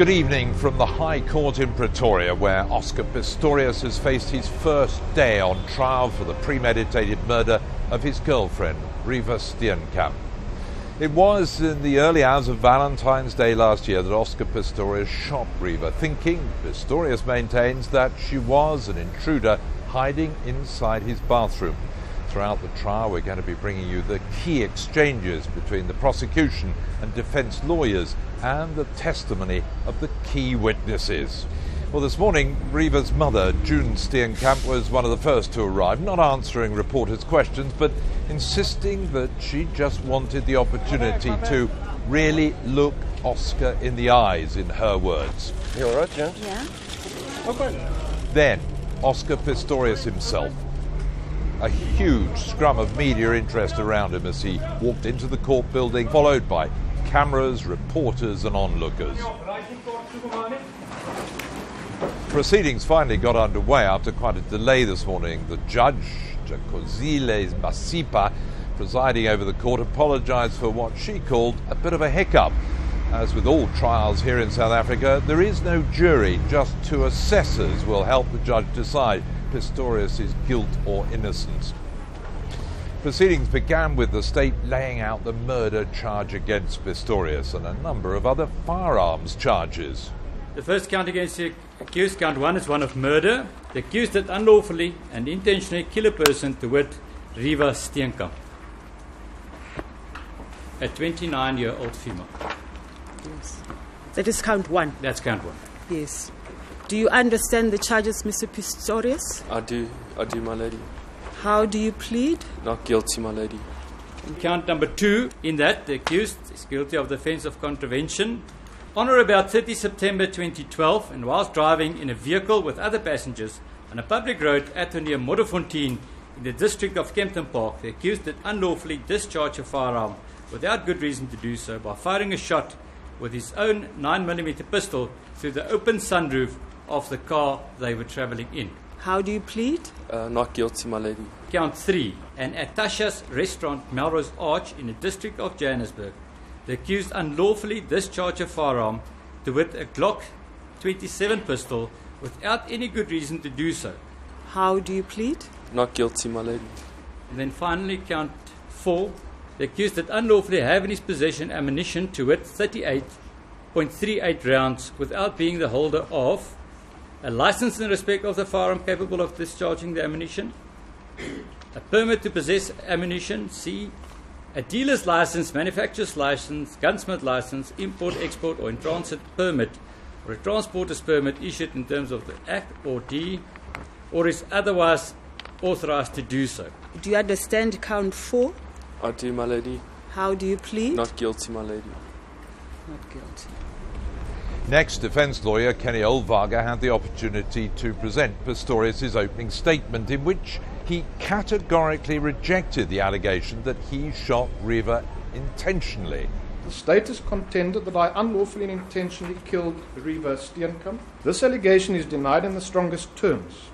Good evening from the High Court in Pretoria, where Oscar Pistorius has faced his first day on trial for the premeditated murder of his girlfriend, Reeva Steenkamp. It was in the early hours of Valentine's Day last year that Oscar Pistorius shot Reeva, thinking, Pistorius maintains, that she was an intruder hiding inside his bathroom. Throughout the trial, we're going to be bringing you the key exchanges between the prosecution and defence lawyers and the testimony of the key witnesses. Well, this morning, Reeva's mother, June Steenkamp, was one of the first to arrive, not answering reporters' questions, but insisting that she just wanted the opportunity to really look Oscar in the eyes, in her words. You all right, June? Yeah. Okay. Then, Oscar Pistorius himself. A huge scrum of media interest around him as he walked into the court building, followed by cameras, reporters, and onlookers. Proceedings finally got underway after quite a delay this morning. The judge, Thokozile Masipa, presiding over the court, apologised for what she called a bit of a hiccup. As with all trials here in South Africa, there is no jury, just two assessors will help the judge decide Pistorius' guilt or innocence. Proceedings began with the state laying out the murder charge against Pistorius and a number of other firearms charges. The first count against the accused, count one, is one of murder. The accused did unlawfully and intentionally kill a person, to wit, Reeva Steenkamp, a 29 year old female. Yes. That is count one. That's count one. Yes. Do you understand the charges, Mr. Pistorius? I do. I do, my lady. How do you plead? Not guilty, my lady. In count number two, in that the accused is guilty of the offence of contravention. On or about 30 September 2012, and whilst driving in a vehicle with other passengers on a public road at or near Modderfontein in the district of Kempton Park, the accused did unlawfully discharge a firearm without good reason to do so by firing a shot with his own 9mm pistol through the open sunroof of the car they were travelling in. How do you plead? Uh, not guilty, my lady. Count three, and at Tasha's restaurant Melrose Arch in the district of Johannesburg, the accused unlawfully discharged a firearm to wit a Glock 27 pistol without any good reason to do so. How do you plead? Not guilty, my lady. And then finally, count four, the accused did unlawfully have in his possession ammunition to wit 38.38 rounds without being the holder of a license in respect of the firearm capable of discharging the ammunition, a permit to possess ammunition, C, a dealer's license, manufacturer's license, gunsmith license, import, export, or in transit permit, or a transporter's permit issued in terms of the Act, or D, or is otherwise authorized to do so. Do you understand count four? I do, my lady. How do you plead? Not guilty, my lady. Not guilty. Next, defence lawyer Kenny Oldwage had the opportunity to present Pistorius' opening statement, in which he categorically rejected the allegation that he shot Reeva intentionally. The state has contended that I unlawfully and intentionally killed Reeva Steenkamp. This allegation is denied in the strongest terms.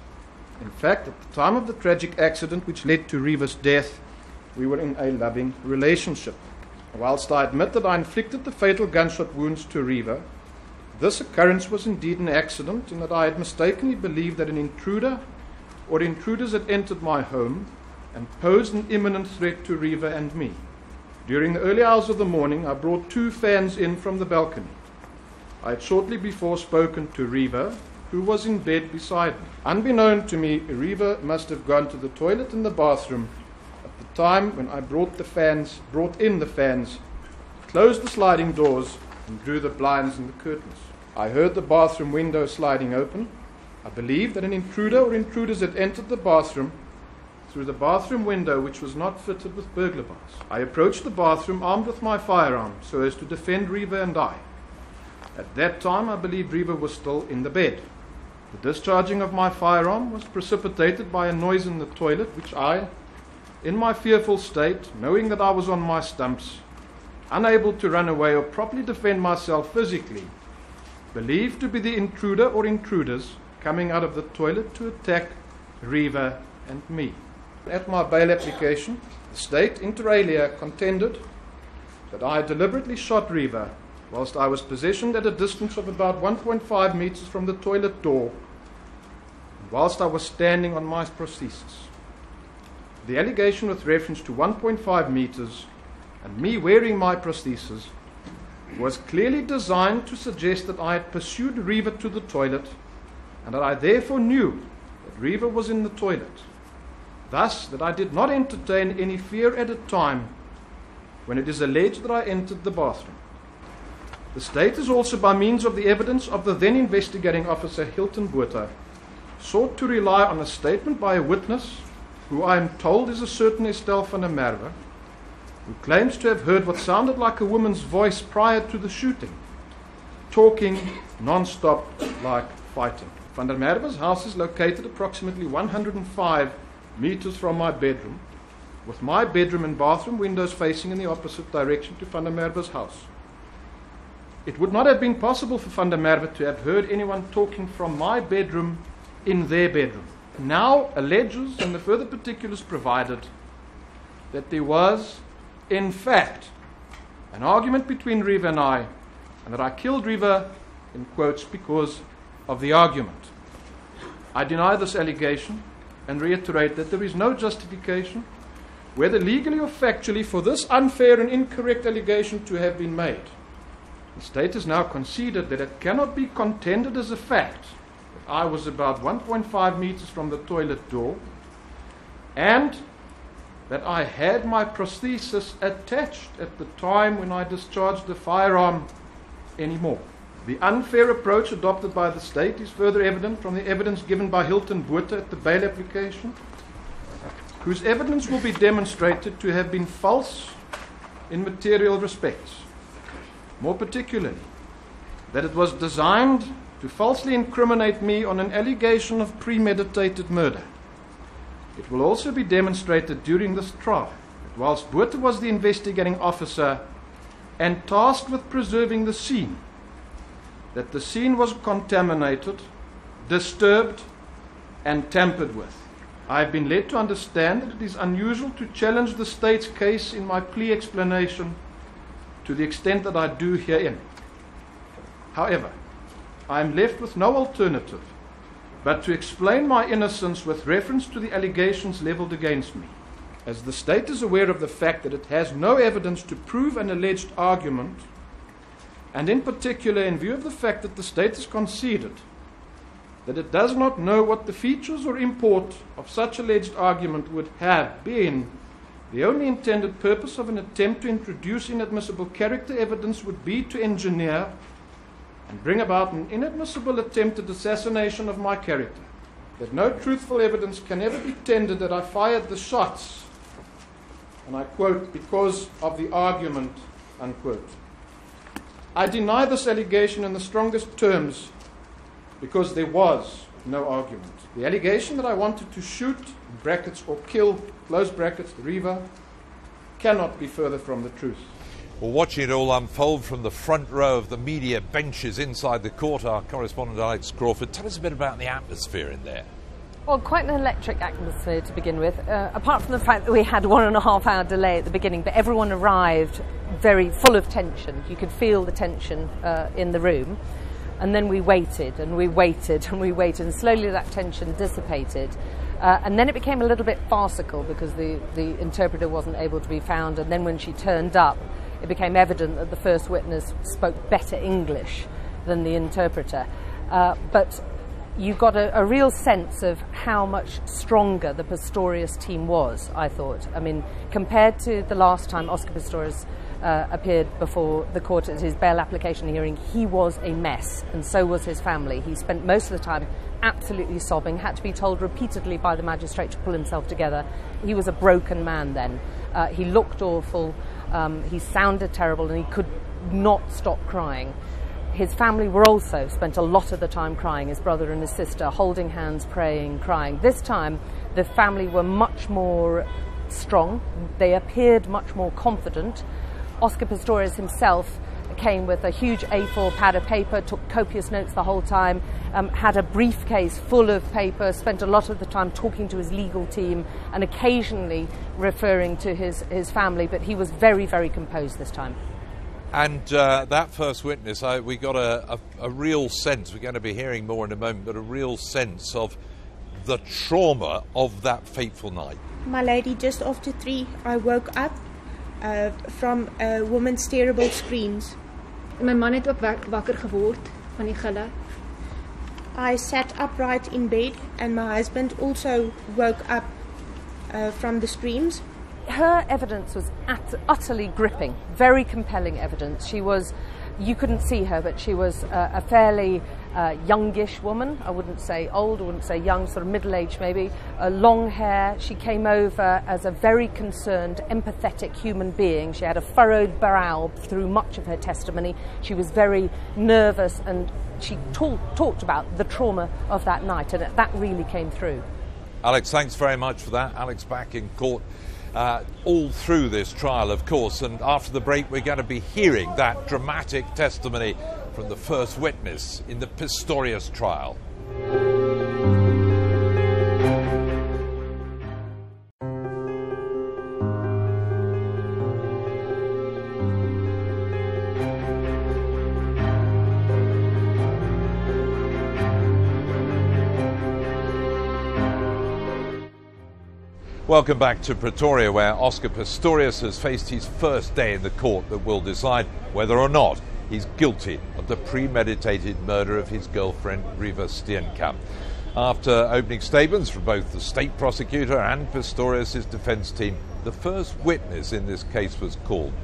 In fact, at the time of the tragic accident which led to Reeva's death, we were in a loving relationship. Whilst I admit that I inflicted the fatal gunshot wounds to Reeva, this occurrence was indeed an accident in that I had mistakenly believed that an intruder or intruders had entered my home and posed an imminent threat to Reeva and me. During the early hours of the morning, I brought two fans in from the balcony. I had shortly before spoken to Reeva, who was in bed beside me. Unbeknown to me, Reeva must have gone to the toilet in the bathroom at the time when I brought the fans, brought in the fans, closed the sliding doors, and drew the blinds and the curtains. I heard the bathroom window sliding open. I believed that an intruder or intruders had entered the bathroom through the bathroom window, which was not fitted with burglar bars. I approached the bathroom armed with my firearm so as to defend Reeva and I. At that time, I believed Reeva was still in the bed. The discharging of my firearm was precipitated by a noise in the toilet, which I, in my fearful state, knowing that I was on my stumps, unable to run away or properly defend myself physically, believed to be the intruder or intruders coming out of the toilet to attack Reeva and me. At my bail application, the state inter alia contended that I deliberately shot Reeva whilst I was positioned at a distance of about 1.5 meters from the toilet door, whilst I was standing on my prosthesis. The allegation with reference to 1.5 meters and me wearing my prosthesis was clearly designed to suggest that I had pursued Reeva to the toilet and that I therefore knew that Reeva was in the toilet. Thus, that I did not entertain any fear at a time when it is alleged that I entered the bathroom. The state has also, by means of the evidence of the then investigating officer Hilton Botha, sought to rely on a statement by a witness who I am told is a certain Estelle van der Merwe, who claims to have heard what sounded like a woman's voice prior to the shooting, talking non-stop like fighting. Van der Merwe's house is located approximately 105 meters from my bedroom, with my bedroom and bathroom windows facing in the opposite direction to Van der Merwe's house. It would not have been possible for Van der Merwe to have heard anyone talking from my bedroom in their bedroom. Now alleges, and the further particulars provided, that there was, in fact, an argument between Reeva and I, and that I killed Reeva, in quotes, because of the argument. I deny this allegation and reiterate that there is no justification, whether legally or factually, for this unfair and incorrect allegation to have been made. The state has now conceded that it cannot be contended as a fact that I was about 1.5 meters from the toilet door and that I had my prosthesis attached at the time when I discharged the firearm anymore. The unfair approach adopted by the state is further evident from the evidence given by Hilton Botha at the bail application, whose evidence will be demonstrated to have been false in material respects. More particularly, that it was designed to falsely incriminate me on an allegation of premeditated murder. It will also be demonstrated during this trial that whilst Botha was the investigating officer and tasked with preserving the scene, that the scene was contaminated, disturbed, and tampered with. I have been led to understand that it is unusual to challenge the state's case in my plea explanation to the extent that I do herein. However, I am left with no alternative but to explain my innocence with reference to the allegations leveled against me. As the state is aware of the fact that it has no evidence to prove an alleged argument, and in particular in view of the fact that the state has conceded that it does not know what the features or import of such alleged argument would have been, the only intended purpose of an attempt to introduce inadmissible character evidence would be to engineer and bring about an inadmissible attempted assassination of my character. That no truthful evidence can ever be tendered that I fired the shots, and I quote, because of the argument, unquote. I deny this allegation in the strongest terms because there was no argument. The allegation that I wanted to shoot, brackets, or kill, close brackets, Reeva, cannot be further from the truth. Well, watching it all unfold from the front row of the media benches inside the court, our correspondent Alex Crawford, tell us a bit about the atmosphere in there. Well, quite an electric atmosphere to begin with, uh, apart from the fact that we had one and a half hour delay at the beginning, but everyone arrived very full of tension. You could feel the tension uh, in the room. And then we waited and we waited and we waited, and slowly that tension dissipated. Uh, and then it became a little bit farcical because the, the interpreter wasn't able to be found. And then when she turned up, it became evident that the first witness spoke better English than the interpreter. Uh, but you got a, a, real sense of how much stronger the Pistorius team was, I thought. I mean, compared to the last time Oscar Pistorius uh, appeared before the court at his bail application hearing, he was a mess, and so was his family. He spent most of the time absolutely sobbing, had to be told repeatedly by the magistrate to pull himself together. He was a broken man then. Uh, he looked awful. Um, he sounded terrible and he could not stop crying. His family were also spent a lot of the time crying, his brother and his sister, holding hands, praying, crying. This time, the family were much more strong, they appeared much more confident. Oscar Pistorius himself came with a huge A4 pad of paper, took copious notes the whole time, um, had a briefcase full of paper, spent a lot of the time talking to his legal team and occasionally referring to his, his family, but he was very, very composed this time. And uh, that first witness, I, we got a, a, a, real sense, we're going to be hearing more in a moment, but a real sense of the trauma of that fateful night. My lady, just after three, I woke up uh, from a woman's terrible screams. My man het ook wakker geword van die gille. I sat upright in bed and my husband also woke up uh, from the screams. Her evidence was at, utterly gripping, very compelling evidence. She was, you couldn't see her, but she was uh, a fairly uh, youngish woman. I wouldn't say old, I wouldn't say young, sort of middle aged maybe. Uh, long hair. She came over as a very concerned, empathetic human being. She had a furrowed brow through much of her testimony. She was very nervous and she talk, talked about the trauma of that night, and that really came through. Alex, thanks very much for that. Alex back in court. Uh, all through this trial, of course, and after the break, we're going to be hearing that dramatic testimony from the first witness in the Pistorius trial. Welcome back to Pretoria, where Oscar Pistorius has faced his first day in the court that will decide whether or not he's guilty of the premeditated murder of his girlfriend, Reeva Steenkamp. After opening statements from both the state prosecutor and Pistorius' defense team, the first witness in this case was called.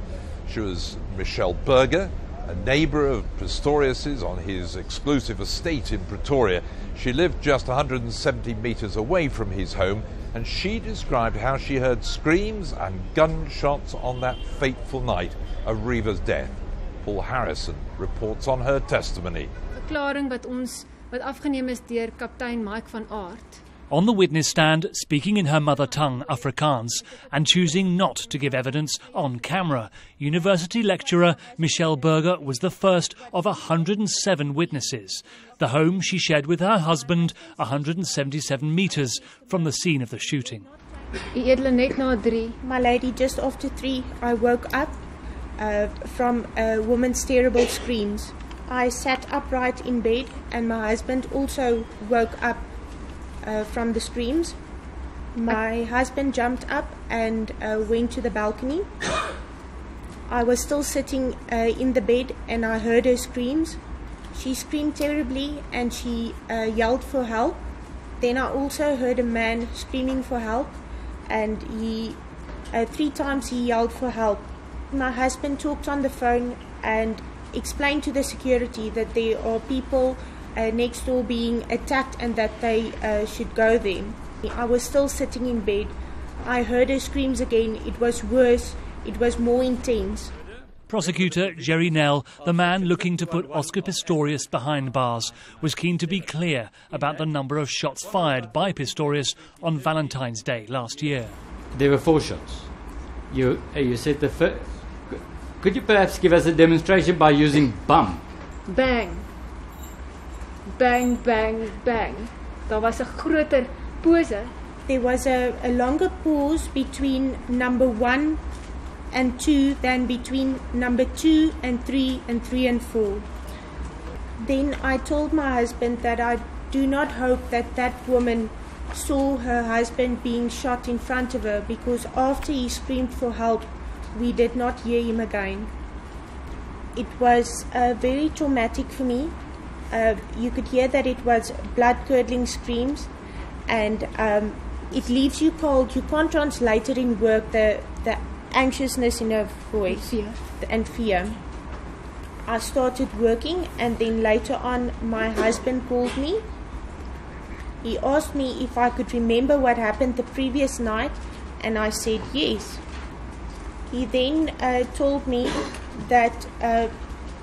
She was Michelle Burger, a neighbour of Pistorius's on his exclusive estate in Pretoria. She lived just 170 metres away from his home, and she described how she heard screams and gunshots on that fateful night of Reeva's death. Paul Harrison reports on her testimony. Verklaring wat ons wat afgeneem is deur kaptein Mike van Aardt. On the witness stand, speaking in her mother tongue, Afrikaans, and choosing not to give evidence on camera, university lecturer Michelle Burger was the first of 107 witnesses. The home she shared with her husband, 177 metres from the scene of the shooting. My lady, just after three, I woke up uh, from a woman's terrible screams. I sat upright in bed, and my husband also woke up uh, from the screams. My husband jumped up and uh, went to the balcony. I was still sitting uh, in the bed, and I heard her screams. She screamed terribly and she uh, yelled for help. Then I also heard a man screaming for help, and he uh, three times he yelled for help my husband talked on the phone and explained to the security that there are people uh, next door being attacked and that they uh, should go there. I was still sitting in bed. I heard her screams again. It was worse, it was more intense. Prosecutor Gerrie Nel, the man looking to put Oscar Pistorius behind bars, was keen to be clear about the number of shots fired by Pistorius on Valentine's Day last year. There were four shots. You, uh, you said the first could you perhaps give us a demonstration by using bum? Bang. Bang, bang, bang. Daar was 'n groter pose. There was a, a longer pause between number 1 and 2 than between number 2 and 3 and 3 and 4. Then I told my husband that I do not hope that that woman saw her husband being shot in front of her because after he screamed for help, we did not hear him again. It was uh, very traumatic for me. Uh, you could hear that it was blood curdling screams, and um, it leaves you cold. You can't translate it in work the, the anxiousness in her voice fear. and fear. I started working, and then later on, my husband called me. He asked me if I could remember what happened the previous night, and I said yes. He then uh, told me that uh,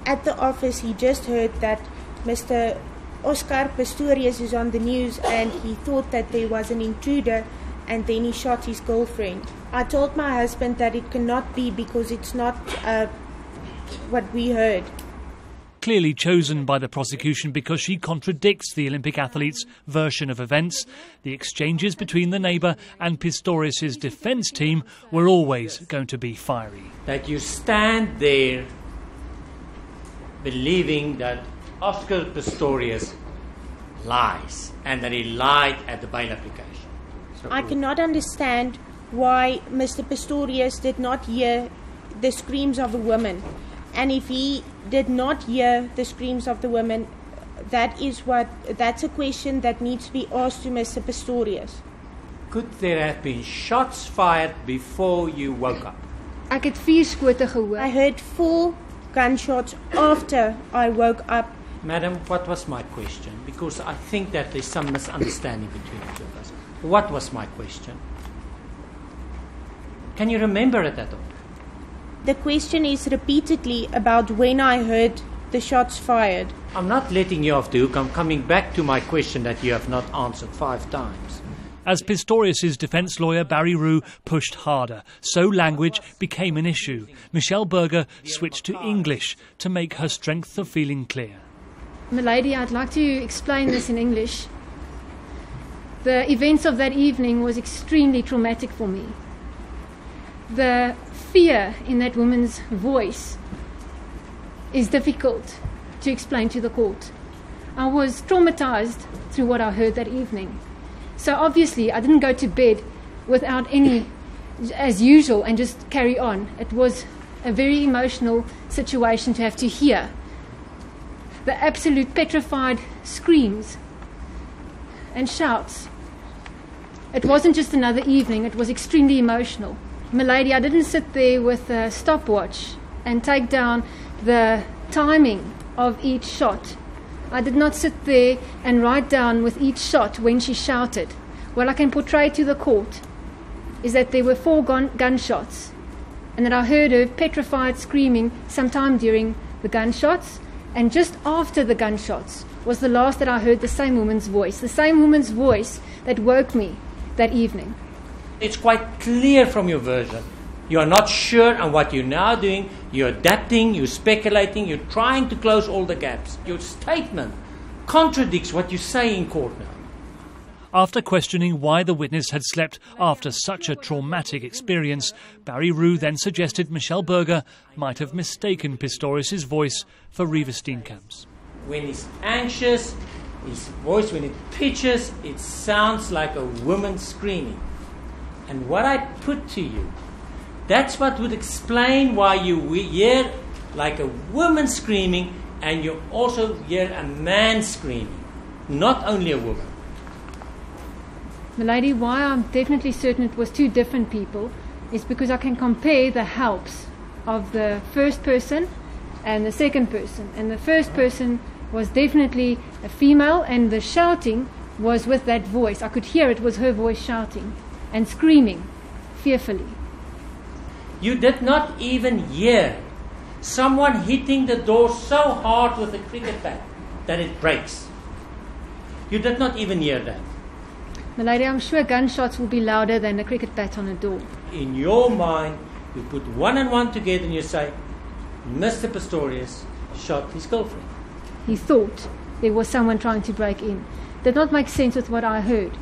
at the office he just heard that Mr. Oscar Pistorius is on the news and he thought that there was an intruder and then he shot his girlfriend. I told my husband that it cannot be because it's not uh, what we heard clearly chosen by the prosecution because she contradicts the Olympic athlete's version of events. The exchanges between the neighbour and Pistorius' defence team were always going to be fiery. That you stand there believing that Oscar Pistorius lies and that he lied at the bail application. I cannot understand why Mr. Pistorius did not hear the screams of the woman. And if he did not hear the screams of the woman, that is what that's a question that needs to be asked to Mr. Pistorius. Could there have been shots fired before you woke up? Ek het vier skote gehoor. I heard four gunshots after I woke up. Madam, what was my question? Because I think that there's some misunderstanding between the two of us. What was my question? Can you remember it at all? The question is repeatedly about when I heard the shots fired. I'm not letting you off the hook. I'm coming back to my question that you have not answered five times. As Pistorius' defence lawyer Barry Roux pushed harder, so language became an issue. Michelle Burger switched to English to make her strength of feeling clear. Milady, I'd like to explain this in English. The events of that evening was extremely traumatic for me. The fear in that woman's voice is difficult to explain to the court. I was traumatized through what I heard that evening. So obviously, I didn't go to bed without any, as usual, and just carry on. It was a very emotional situation to have to hear the absolute petrified screams and shouts. It wasn't just another evening, it was extremely emotional. Milady, I didn't sit there with a stopwatch and take down the timing of each shot. I did not sit there and write down with each shot when she shouted. What I can portray to the court is that there were four gun- gunshots and that I heard her petrified screaming sometime during the gunshots and just after the gunshots was the last that I heard the same woman's voice, the same woman's voice that woke me that evening. It's quite clear from your version. You are not sure on what you're now doing. You're adapting, you're speculating, you're trying to close all the gaps. Your statement contradicts what you say in court now. After questioning why the witness had slept after such a traumatic experience, Barry Roux then suggested Michelle Burger might have mistaken Pistorius' voice for Reeva Steenkamp's. When he's anxious, his voice, when it pitches, it sounds like a woman screaming. And what I put to you, that's what would explain why you hear like a woman screaming and you also hear a man screaming, not only a woman. Milady, why I'm definitely certain it was two different people is because I can compare the helps of the first person and the second person. And the first person was definitely a female, and the shouting was with that voice. I could hear it was her voice shouting and screaming fearfully. You did not even hear someone hitting the door so hard with a cricket bat that it breaks. You did not even hear that. Milady, I'm sure gunshots will be louder than a cricket bat on a door. In your mind, you put one and one together and you say, Mr. Pistorius shot his girlfriend. He thought there was someone trying to break in. Did not make sense with what I heard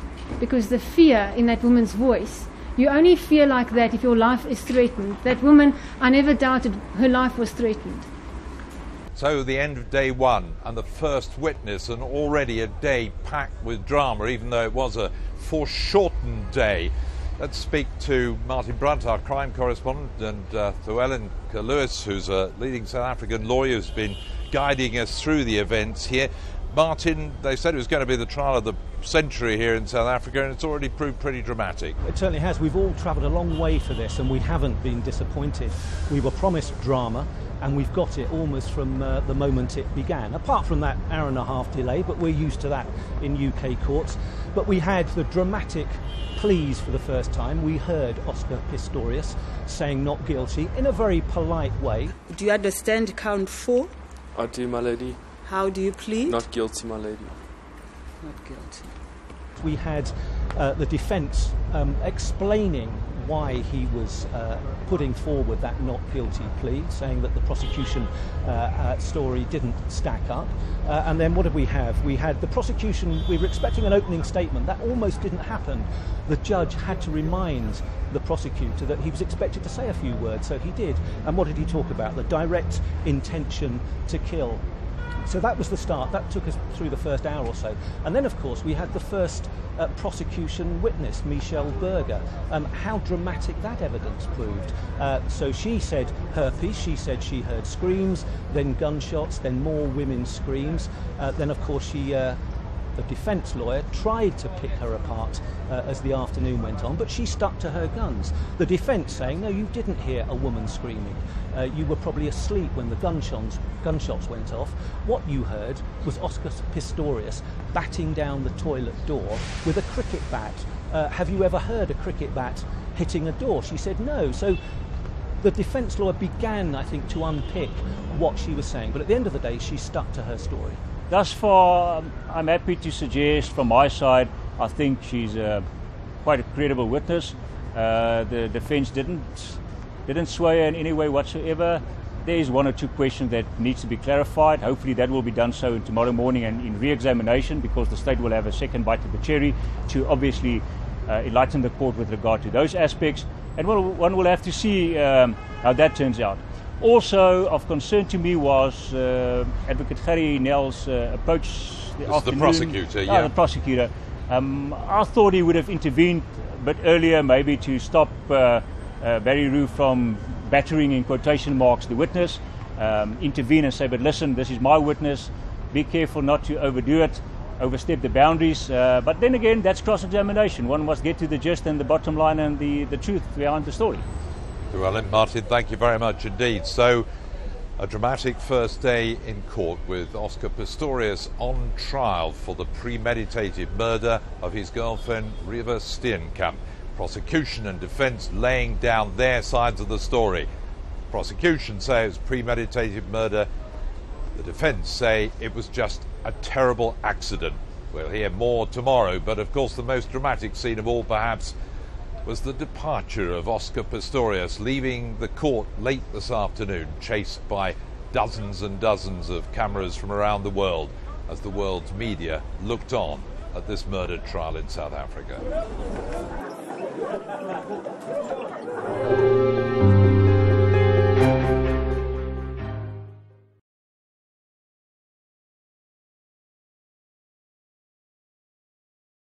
because the fear in that woman's voice. You only feel like that if your life is threatened. That woman, I never doubted her life was threatened. So, the end of day one and the first witness, and already a day packed with drama, even though it was a foreshortened day. Let's speak to Martin Brunt, our crime correspondent, and uh, Llewellyn Curlewis, who's a leading South African lawyer who's been guiding us through the events here. Martin, they said it was going to be the trial of the century here in South Africa, and it's already proved pretty dramatic. It certainly has. We've all travelled a long way for this, and we haven't been disappointed. We were promised drama, and we've got it almost from uh, the moment it began. Apart from that hour and a half delay, but we're used to that in UK courts. But we had the dramatic pleas for the first time. We heard Oscar Pistorius saying not guilty in a very polite way. Do you understand count four? I do, my lady. How do you plead? Not guilty, my lady. Not guilty. We had uh, the defence um, explaining why he was uh, putting forward that not guilty plea, saying that the prosecution uh, uh, story didn't stack up. Uh, and then what did we have? We had the prosecution, we were expecting an opening statement. That almost didn't happen. The judge had to remind the prosecutor that he was expected to say a few words, so he did. And what did he talk about? The direct intention to kill. So that was the start. That took us through the first hour or so. And then, of course, we had the first uh, prosecution witness, Michelle Burger. Um, how dramatic that evidence proved. Uh, so she said her piece. She said she heard screams, then gunshots, then more women's screams. Uh, then, of course, she uh, the defence lawyer tried to pick her apart uh, as the afternoon went on, but she stuck to her guns. The defence saying, no, you didn't hear a woman screaming. Uh, you were probably asleep when the gunshots, gunshots went off. What you heard was Oscar Pistorius batting down the toilet door with a cricket bat. Uh, have you ever heard a cricket bat hitting a door? She said no. So the defence lawyer began, I think, to unpick what she was saying, but at the end of the day, she stuck to her story. Thus far, um, I'm happy to suggest from my side, I think she's uh, quite a credible witness. Uh, the defence didn't didn't sway her in any way whatsoever. There is one or two questions that needs to be clarified. Hopefully, that will be done so tomorrow morning and in re-examination, because the state will have a second bite of the cherry to obviously uh, enlighten the court with regard to those aspects. And we'll, one will have to see um, how that turns out. Also of concern to me was uh, Advocate Gerrie Nel's uh, approach the, the prosecutor, yeah. Oh, the prosecutor. Um, I thought he would have intervened a bit earlier, maybe to stop uh, uh, Barry Roux from battering, in quotation marks, the witness. Um, intervene and say, but listen, this is my witness. Be careful not to overdo it, overstep the boundaries. Uh, but then again, that's cross examination. One must get to the gist and the bottom line and the, the truth behind the story. Llewellyn Martin, thank you very much indeed. So, a dramatic first day in court with Oscar Pistorius on trial for the premeditated murder of his girlfriend Reeva Steenkamp. Prosecution and defence laying down their sides of the story. Prosecution say it's premeditated murder. The defence say it was just a terrible accident. We'll hear more tomorrow, but of course the most dramatic scene of all perhaps was the departure of Oscar Pistorius, leaving the court late this afternoon, chased by dozens and dozens of cameras from around the world as the world's media looked on at this murder trial in South Africa.